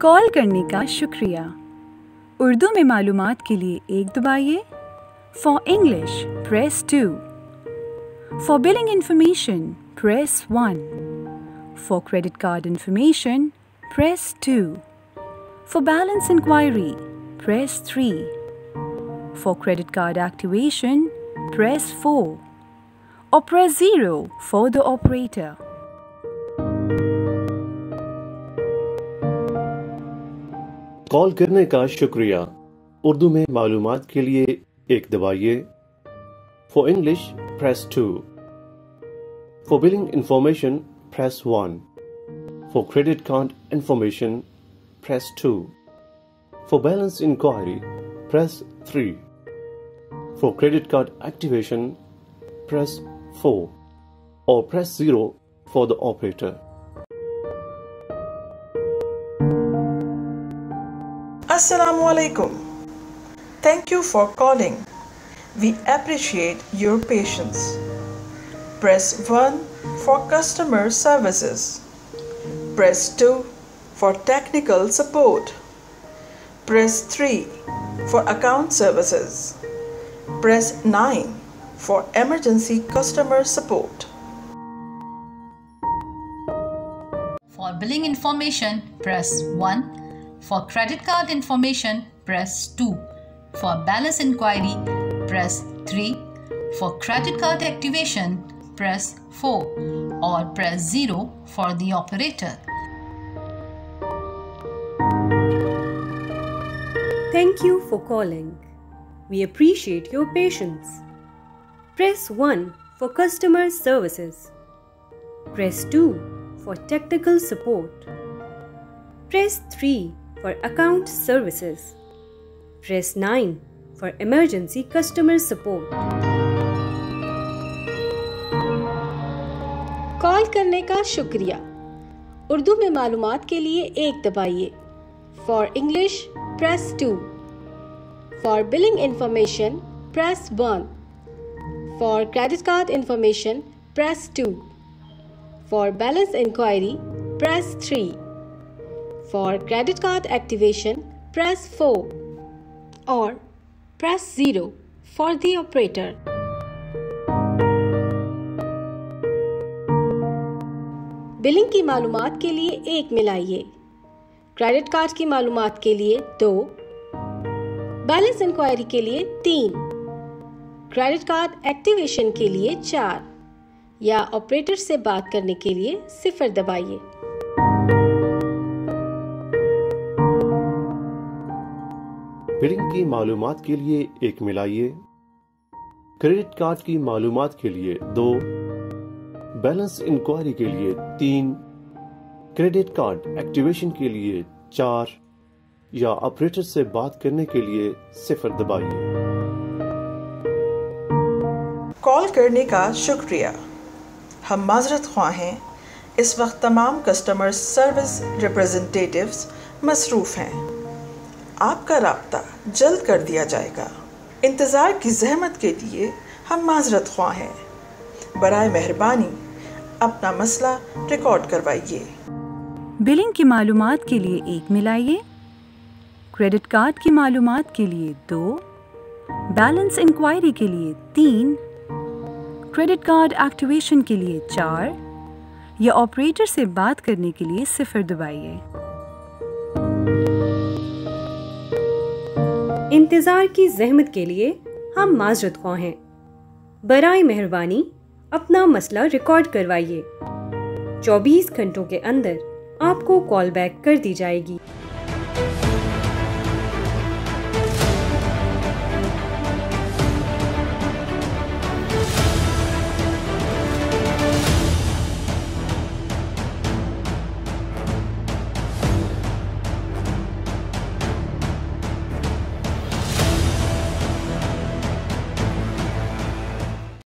Call करने का शुक्रिया। उर्दू में मालूम के लिए एक दबाइए। For English press two for billing information press one for credit card information press two for balance inquiry press three for credit card activation press four or press 0 for the operator. Call करने का शुक्रिया। उर्दू में मालूम के लिए एक दबाइए। For English press two for billing information press one for credit card information press two for balance inquiry press three for credit card activation press four or press 0 for the operator. Assalamu alaikum. Thank you for calling. We appreciate your patience. Press 1 for customer services. Press 2 for technical support. Press 3 for account services. Press 9 for emergency customer support. For billing information, press 1. For credit card information, press 2. For balance inquiry, press 3. For credit card activation, press 4 or press 0 for the operator. Thank you for calling. We appreciate your patience. Press 1 for customer services. Press 2 for technical support. Press 3 for account services. Press 9 for emergency customer support. Call करने का शुक्रिया। उर्दू में मालूमात के लिए एक दबाइए। For English press two for billing information press one for credit card information press two for balance inquiry press three For credit card activation, press 4 or press 0 for the operator. Billing की मालूमात के लिए एक मिलाइए। Credit card की मालूमात के लिए दो। बैलेंस इंक्वायरी के लिए तीन। क्रेडिट कार्ड एक्टिवेशन के लिए चार। या ऑपरेटर से बात करने के लिए सिफर दबाइए। बिलिंग की मालूम के लिए एक मिलाइए। क्रेडिट कार्ड की मालूम के लिए दो। बैलेंस इंक्वायरी के लिए तीन। क्रेडिट कार्ड एक्टिवेशन के लिए चार। या ऑपरेटर से बात करने के लिए सिफर दबाइए। कॉल करने का शुक्रिया। हम माजरत ख्वाह हैं। इस वक्त तमाम कस्टमर सर्विस रिप्रेजेंटेटिव्स मसरूफ़ हैं। आपका रबता जल्द कर दिया जाएगा। इंतज़ार की जहमत के लिए हम माजरत ख्वाह हैं। बर मेहरबानी, अपना मसला रिकॉर्ड करवाइए। बिलिंग की मालूम के लिए एक मिलाइए। क्रेडिट कार्ड की मालूमात के लिए दो। बैलेंस इंक्वायरी के लिए तीन। क्रेडिट कार्ड एक्टिवेशन के लिए चार। या ऑपरेटर से बात करने के लिए सिफर दबाइए। इंतज़ार की जहमत के लिए हम माजरत खो हैं। बरए मेहरबानी, अपना मसला रिकॉर्ड करवाइए। 24 घंटों के अंदर आपको कॉल बैक कर दी जाएगी।